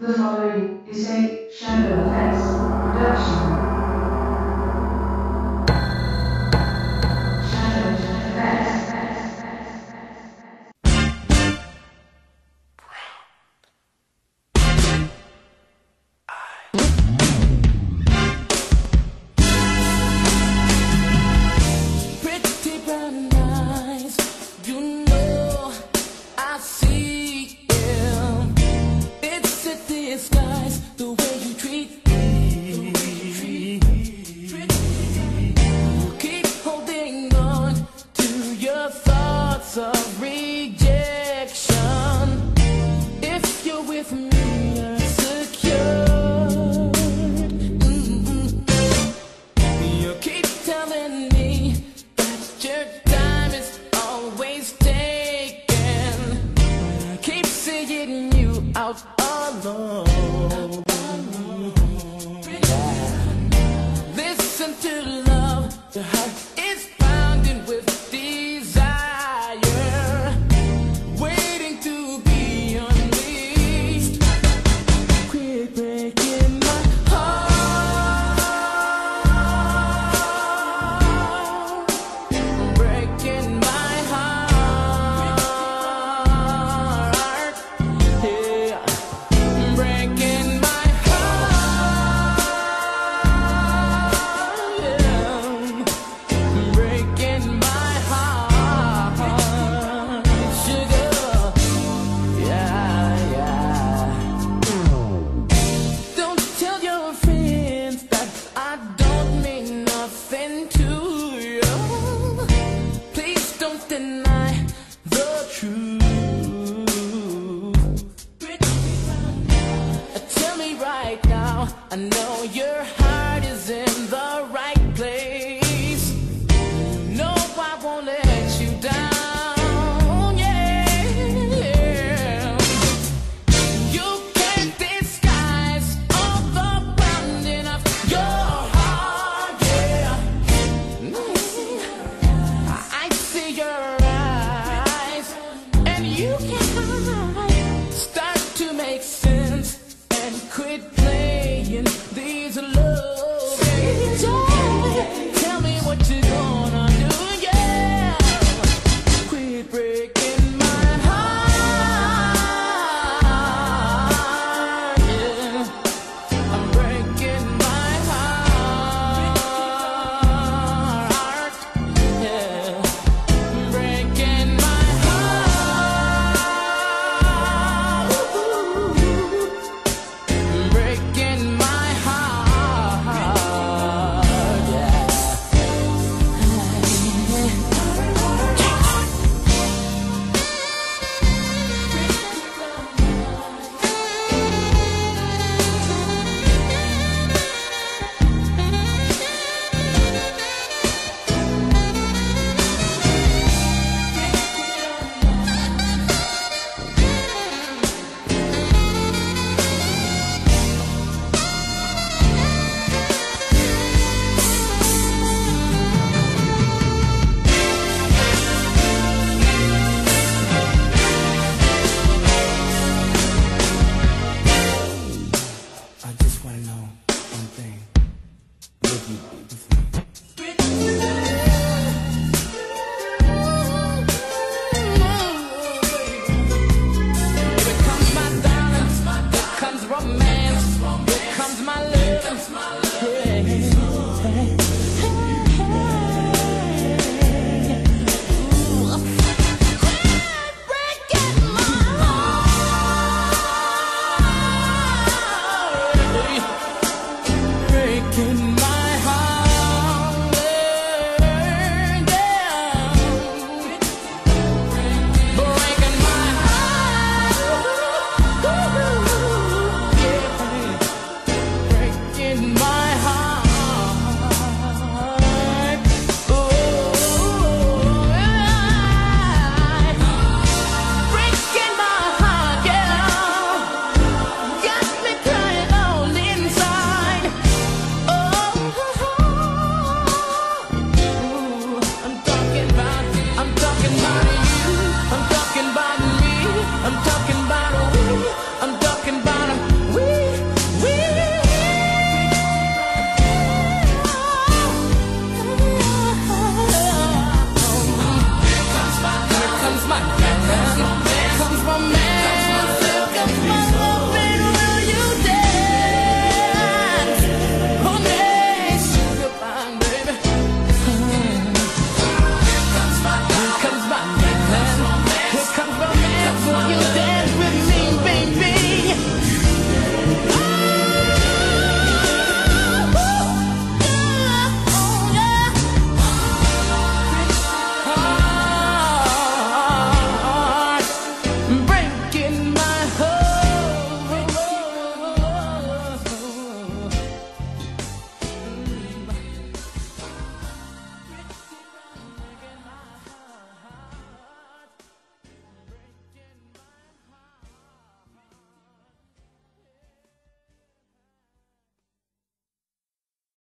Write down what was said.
The following is a Shadow Effects production. out alone. nothing. one thing. You? I'm talking.